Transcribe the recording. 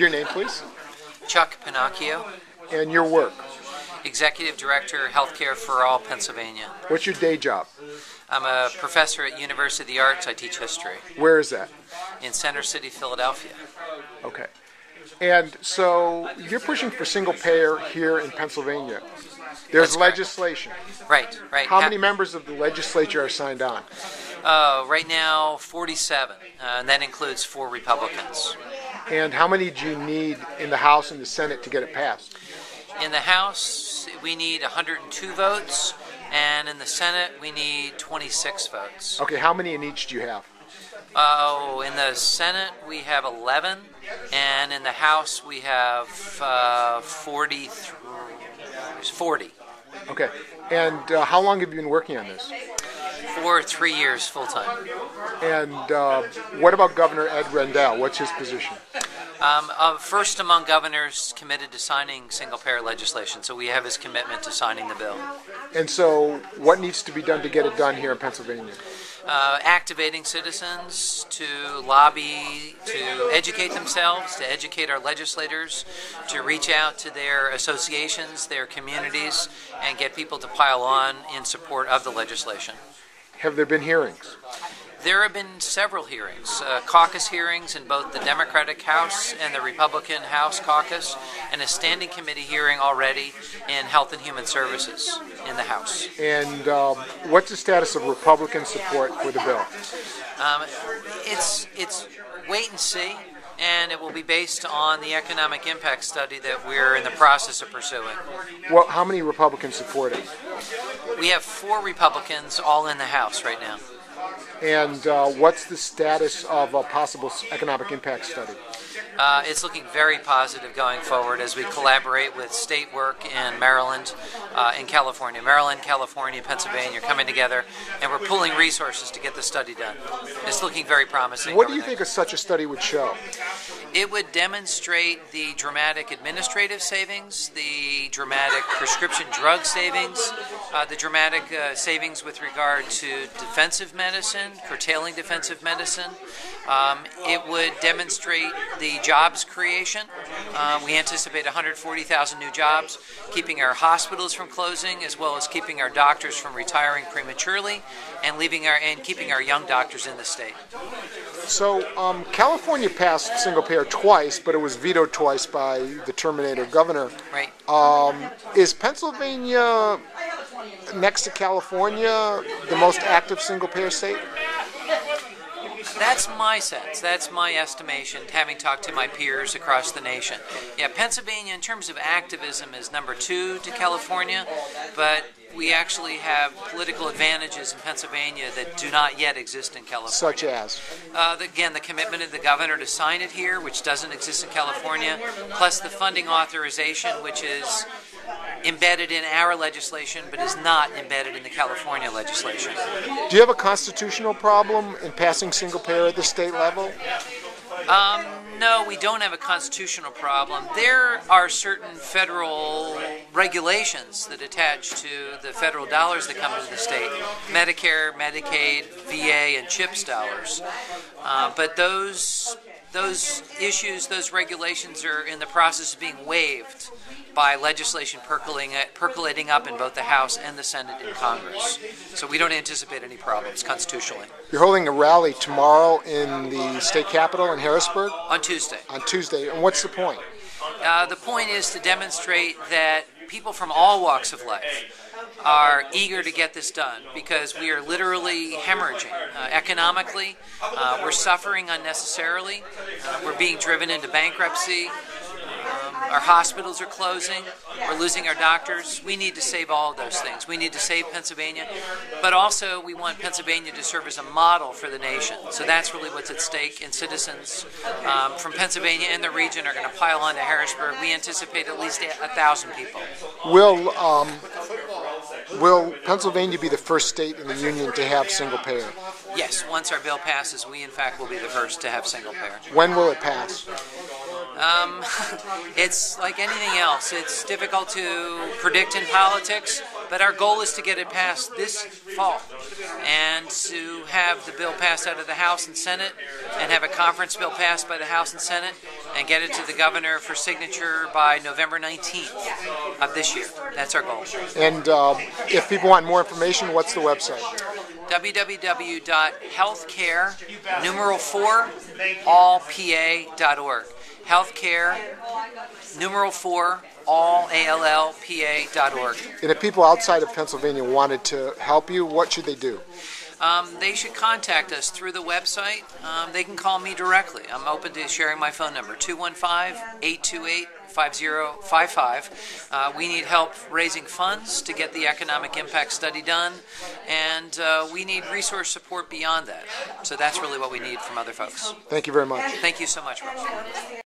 Your name, please, Chuck Pennacchio, and your work. Executive Director, Healthcare for All, Pennsylvania. What's your day job? I'm a professor at University of the Arts. I teach history Where is that? in Center City, Philadelphia. Okay. And so you're pushing for single payer here in Pennsylvania. There's That's correct. legislation. Right, right. How many members of the legislature are signed on? Uh, right now, 47, uh, and that includes four Republicans. And how many do you need in the House and the Senate to get it passed? In the House, we need 102 votes, and in the Senate, we need 26 votes. Okay, how many in each do you have? Oh, in the Senate, we have 11, and in the House, we have uh, 43, 40 Okay. And uh, how long have you been working on this? For three years full time. And uh, what about Governor Ed Rendell? What's his position? Um, uh, first among governors committed to signing single payer legislation, so we have his commitment to signing the bill. And so, what needs to be done to get it done here in Pennsylvania? Uh, activating citizens to lobby, to educate themselves, to educate our legislators, to reach out to their associations, their communities, and get people to pile on in support of the legislation. Have there been hearings? There have been several hearings, uh, caucus hearings in both the Democratic House and the Republican House caucus, and a standing committee hearing already in Health and Human Services in the House. And um, what's the status of Republican support for the bill? Um, it's it's wait and see, and it will be based on the economic impact study that we're in the process of pursuing. Well, how many Republicans support it? We have four Republicans all in the House right now. And uh, what's the status of a possible economic impact study? Uh, it's looking very positive going forward as we collaborate with state work in Maryland, uh, in California. Maryland, California, Pennsylvania are coming together, and we're pooling resources to get the study done. It's looking very promising. What do you think of such a study would show? It would demonstrate the dramatic administrative savings, the dramatic prescription drug savings, uh, the dramatic uh, savings with regard to defensive medicine, curtailing defensive medicine. Um, it would demonstrate the jobs creation. Uh, we anticipate 140,000 new jobs, keeping our hospitals from closing, as well as keeping our doctors from retiring prematurely, and leaving our and keeping our young doctors in the state. So, um, California passed single payer twice, but it was vetoed twice by the Terminator governor. Right. Is Pennsylvania, next to California, the most active single payer state? That's my sense. That's my estimation, having talked to my peers across the nation. Yeah, Pennsylvania, in terms of activism, is number two to California, but we actually have political advantages in Pennsylvania that do not yet exist in California. Such as? Uh, again, the commitment of the governor to sign it here, which doesn't exist in California, plus the funding authorization, which is embedded in our legislation but is not embedded in the California legislation. Do you have a constitutional problem in passing single payer at the state level? Um, No, we don't have a constitutional problem. There are certain federal regulations that attach to the federal dollars that come into the state Medicare, Medicaid, VA, and CHIPS dollars. Uh, but those, those issues, those regulations are in the process of being waived by legislation percolating, percolating up in both the House and the Senate and Congress. So we don't anticipate any problems constitutionally. You're holding a rally tomorrow in the state capitol in Harrisburg On Tuesday. on Tuesday, and what's the point? Uh, the point is to demonstrate that people from all walks of life are eager to get this done because we are literally hemorrhaging uh, economically. Uh, we're suffering unnecessarily. Uh, we're being driven into bankruptcy. Um, our hospitals are closing. We're losing our doctors. We need to save all of those things. We need to save Pennsylvania, but also we want Pennsylvania to serve as a model for the nation. So that's really what's at stake. And citizens um, from Pennsylvania and the region are going to pile onto Harrisburg. We anticipate at least a thousand people. Will um, will Pennsylvania be the first state in the union to have single payer? Yes, once our bill passes, we in fact will be the first to have single payer. When will it pass? It's like anything else. It's difficult to predict in politics, but our goal is to get it passed this fall and to have the bill passed out of the House and Senate and have a conference bill passed by the House and Senate and get it to the governor for signature by November 19th of this year. That's our goal. And uh, if people want more information, what's the website? www.healthcare numeral 4 allpa.org. Healthcare numeral 4 all allpa.org. And if people outside of Pennsylvania wanted to help you, what should they do? Um, they should contact us through the website. Um, they can call me directly. I'm open to sharing my phone number 215 828 5055. Uh, we need help raising funds to get the economic impact study done, and uh, we need resource support beyond that. So that's really what we need from other folks. Thank you very much. Thank you so much, Rob.